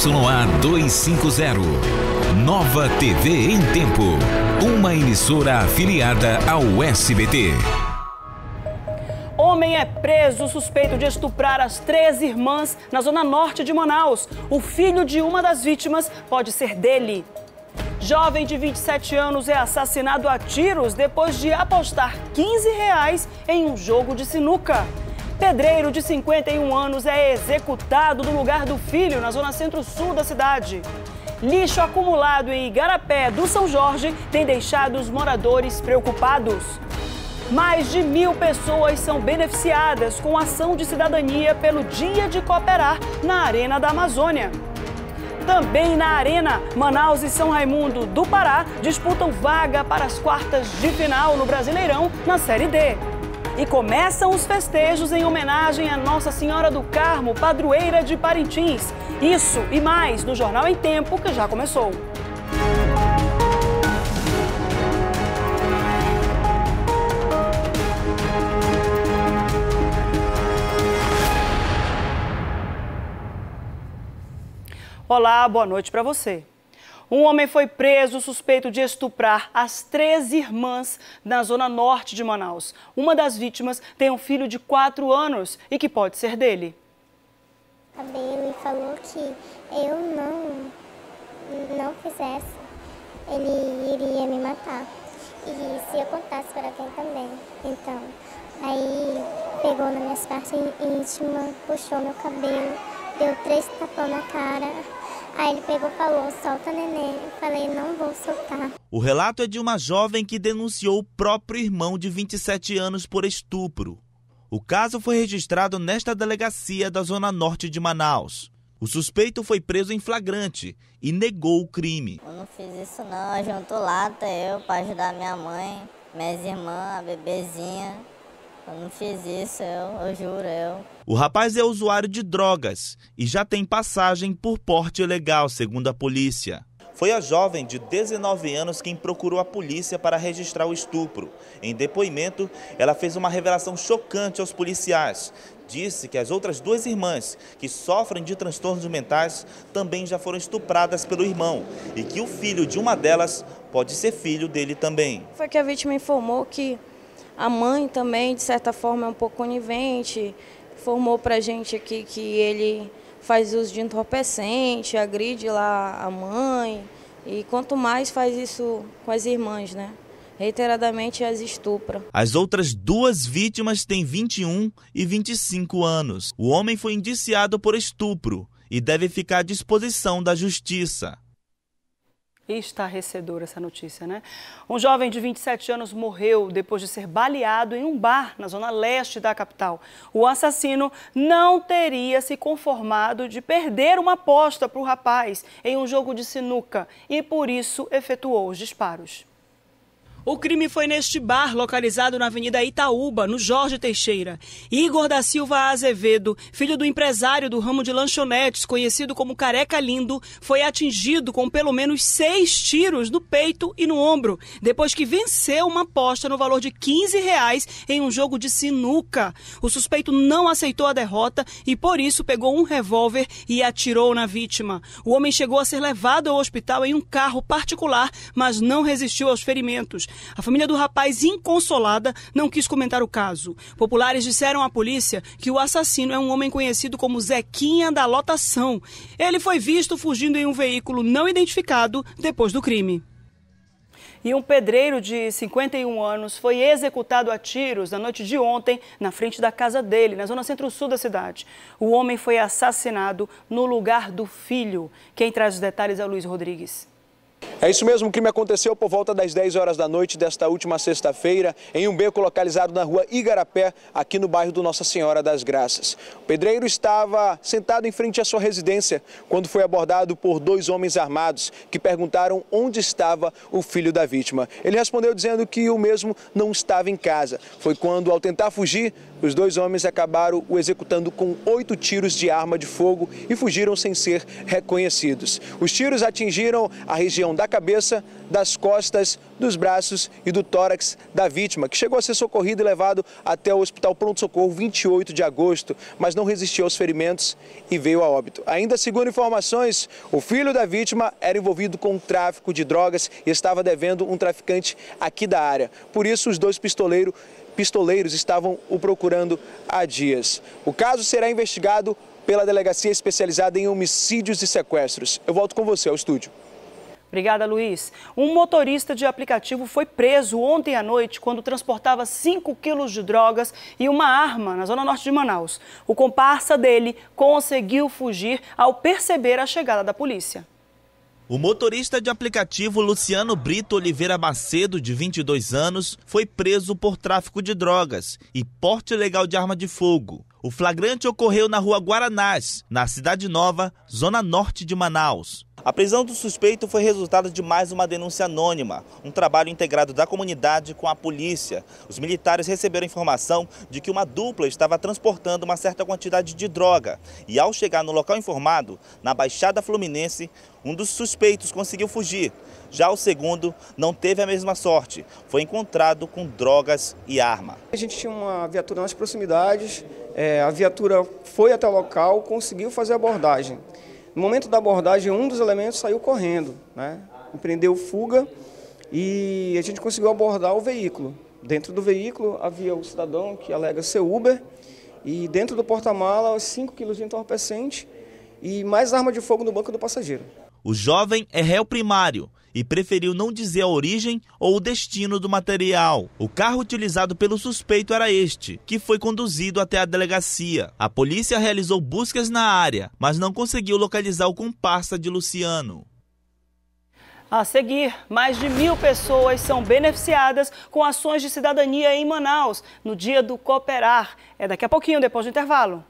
ZYA 250. Nova TV em Tempo. Uma emissora afiliada ao SBT. Homem é preso suspeito de estuprar as três irmãs na zona norte de Manaus. O filho de uma das vítimas pode ser dele. Jovem de 27 anos é assassinado a tiros depois de apostar 15 reais em um jogo de sinuca. Pedreiro de 51 anos é executado no lugar do filho, na zona centro-sul da cidade. Lixo acumulado em Igarapé do São Jorge tem deixado os moradores preocupados. Mais de mil pessoas são beneficiadas com ação de cidadania pelo Dia de Cooperar na Arena da Amazônia. Também na Arena, Manaus e São Raimundo do Pará disputam vaga para as quartas de final no Brasileirão na Série D. E começam os festejos em homenagem a Nossa Senhora do Carmo, padroeira de Parintins. Isso e mais no Jornal em Tempo, que já começou. Olá, boa noite para você. Um homem foi preso suspeito de estuprar as três irmãs na zona norte de Manaus. Uma das vítimas tem um filho de quatro anos e que pode ser dele. Cabelo e falou que eu não, não fizesse, ele iria me matar. E se eu contasse para quem também. Então, aí pegou nas minhas partes íntimas, puxou meu cabelo, deu três tapão na cara Aí ele pegou e falou, solta neném. Eu falei, não vou soltar. O relato é de uma jovem que denunciou o próprio irmão de 27 anos por estupro. O caso foi registrado nesta delegacia da Zona Norte de Manaus. O suspeito foi preso em flagrante e negou o crime. Eu não fiz isso não, eu junto lata eu para ajudar minha mãe, minhas irmãs, a bebezinha. Eu não fiz isso, eu, eu juro, eu. O rapaz é usuário de drogas e já tem passagem por porte ilegal, segundo a polícia. Foi a jovem de 19 anos quem procurou a polícia para registrar o estupro. Em depoimento, ela fez uma revelação chocante aos policiais. Disse que as outras duas irmãs, que sofrem de transtornos mentais, também já foram estupradas pelo irmão e que o filho de uma delas pode ser filho dele também. Foi que a vítima informou que a mãe também, de certa forma, é um pouco conivente, formou para a gente aqui que ele faz uso de entorpecente, agride lá a mãe, e quanto mais faz isso com as irmãs, né? Reiteradamente as estupra. As outras duas vítimas têm 21 e 25 anos. O homem foi indiciado por estupro e deve ficar à disposição da justiça. Estarrecedora essa notícia, né? Um jovem de 27 anos morreu depois de ser baleado em um bar na zona leste da capital. O assassino não teria se conformado de perder uma aposta para o rapaz em um jogo de sinuca e por isso efetuou os disparos. O crime foi neste bar localizado na Avenida Itaúba, no Jorge Teixeira. Igor da Silva Azevedo, filho do empresário do ramo de lanchonetes, conhecido como Careca Lindo, foi atingido com pelo menos seis tiros no peito e no ombro, depois que venceu uma aposta no valor de 15 reais em um jogo de sinuca. O suspeito não aceitou a derrota e, por isso, pegou um revólver e atirou na vítima. O homem chegou a ser levado ao hospital em um carro particular, mas não resistiu aos ferimentos. A família do rapaz, inconsolada, não quis comentar o caso. Populares disseram à polícia que o assassino é um homem conhecido como Zequinha da Lotação. Ele foi visto fugindo em um veículo não identificado depois do crime. E um pedreiro de 51 anos foi executado a tiros na noite de ontem na frente da casa dele, na zona centro-sul da cidade. O homem foi assassinado no lugar do filho. Quem traz os detalhes é o Luiz Rodrigues. É isso mesmo, o crime aconteceu por volta das 10 horas da noite desta última sexta-feira, em um beco localizado na rua Igarapé, aqui no bairro do Nossa Senhora das Graças. O pedreiro estava sentado em frente à sua residência quando foi abordado por dois homens armados que perguntaram onde estava o filho da vítima. Ele respondeu dizendo que o mesmo não estava em casa. Foi quando, ao tentar fugir, os dois homens acabaram o executando com oito tiros de arma de fogo e fugiram sem ser reconhecidos. Os tiros atingiram a região da cabeça, das costas, dos braços e do tórax da vítima, que chegou a ser socorrido e levado até o Hospital Pronto Socorro 28 de agosto, mas não resistiu aos ferimentos e veio a óbito. Ainda segundo informações, o filho da vítima era envolvido com tráfico de drogas e estava devendo um traficante aqui da área. Por isso, os dois pistoleiros pistoleiros estavam o procurando há dias. O caso será investigado pela Delegacia Especializada em Homicídios e Sequestros. Eu volto com você ao estúdio. Obrigada, Luiz. Um motorista de aplicativo foi preso ontem à noite quando transportava 5 quilos de drogas e uma arma na zona norte de Manaus. O comparsa dele conseguiu fugir ao perceber a chegada da polícia. O motorista de aplicativo Luciano Brito Oliveira Macedo, de 22 anos, foi preso por tráfico de drogas e porte ilegal de arma de fogo. O flagrante ocorreu na rua Guaranás, na Cidade Nova, zona norte de Manaus. A prisão do suspeito foi resultado de mais uma denúncia anônima, um trabalho integrado da comunidade com a polícia. Os militares receberam informação de que uma dupla estava transportando uma certa quantidade de droga e, ao chegar no local informado, na Baixada Fluminense, um dos suspeitos conseguiu fugir. Já o segundo não teve a mesma sorte, foi encontrado com drogas e arma. A gente tinha uma viatura nas proximidades, é, a viatura foi até o local, conseguiu fazer a abordagem. No momento da abordagem, um dos elementos saiu correndo, né? empreendeu fuga e a gente conseguiu abordar o veículo. Dentro do veículo havia o cidadão que alega ser Uber e dentro do porta-mala 5 quilos de entorpecente e mais arma de fogo no banco do passageiro. O jovem é réu primário e preferiu não dizer a origem ou o destino do material. O carro utilizado pelo suspeito era este, que foi conduzido até a delegacia. A polícia realizou buscas na área, mas não conseguiu localizar o comparsa de Luciano. A seguir, mais de mil pessoas são beneficiadas com ações de cidadania em Manaus, no dia do Cooperar. É daqui a pouquinho, depois do intervalo.